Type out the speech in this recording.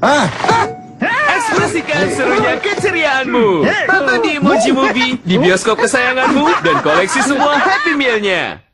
Ah, Ekspresikan serunya keceriaanmu. Tonton di Emoji Movie, di bioskop kesayanganmu, dan koleksi semua Happy Meal-nya.